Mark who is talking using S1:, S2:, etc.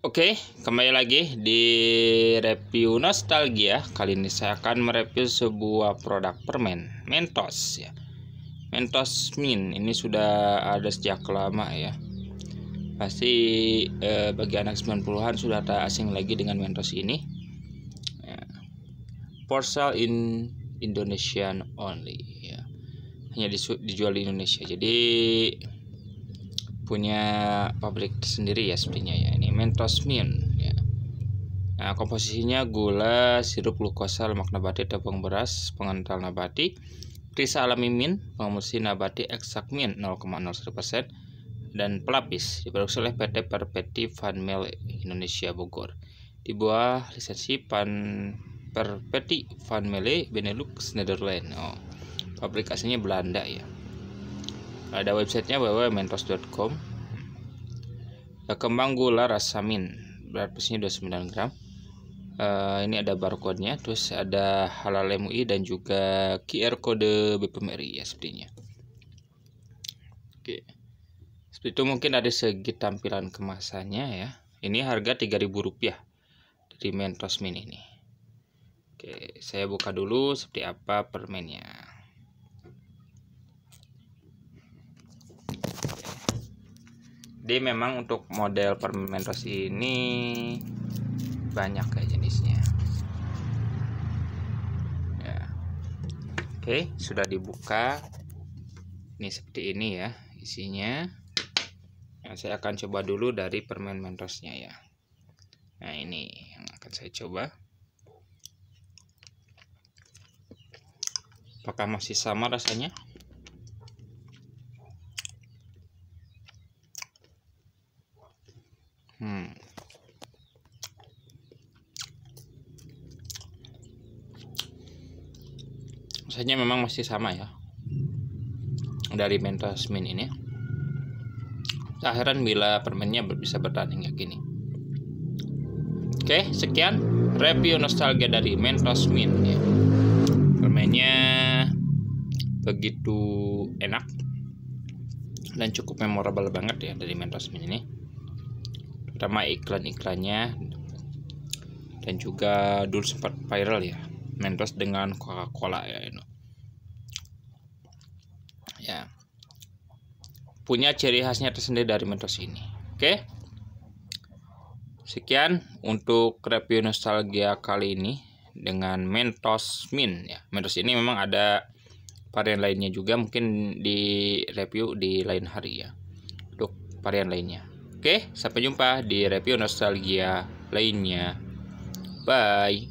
S1: Oke, kembali lagi di review nostalgia. Kali ini saya akan mereview sebuah produk permen, Mentos ya. Mentos Min ini sudah ada sejak lama ya. Pasti eh, bagi anak 90-an sudah tak asing lagi dengan Mentos ini. Ya. For in Indonesian only ya. Hanya dijual di Indonesia. Jadi punya pabrik sendiri ya sepertinya ya ini Mentos Min ya. Nah, komposisinya gula, sirup glukosa, lemak nabati, tepung beras, pengental nabati, perisa alami min, pengemulsi nabati eksak min 0,01% dan pelapis diproduksi oleh PT Perpeti Mel Indonesia Bogor. Di bawah lisensi Pan Perpeti Mele Benelux Netherlands. Oh, pabrik aslinya Belanda ya ada websitenya www.mentos.com kembang gula rasa min berat bersihnya 29 gram. Uh, ini ada barcode nya terus ada halal MUI dan juga QR kode BPMRI ya sepertinya. Oke. Seperti itu mungkin ada segi tampilan kemasannya ya. Ini harga 3000 rupiah dari Mentos Min ini. Oke saya buka dulu seperti apa permennya jadi memang untuk model permen ros ini banyak kayak jenisnya. Ya. Oke sudah dibuka. Ini seperti ini ya isinya. Nah, saya akan coba dulu dari permen mentosnya ya. Nah ini yang akan saya coba. Apakah masih sama rasanya Hmm. Rasanya memang masih sama ya dari Mentos Min ini. Tak heran bila permennya bisa bertanding kayak gini. Oke, sekian review nostalgia dari Mentos Min ya. Permennya begitu enak dan cukup memorable banget ya dari Mentos Min ini terutama iklan-iklannya. Dan juga dulu sempat viral ya Mentos dengan Coca-Cola ya ini ya. Punya ciri khasnya tersendiri dari Mentos ini. Oke? Sekian untuk review nostalgia kali ini dengan Mentos Min ya. Mentos ini memang ada varian lainnya juga mungkin di review di lain hari ya. Untuk varian lainnya Oke, sampai jumpa di review nostalgia lainnya. Bye.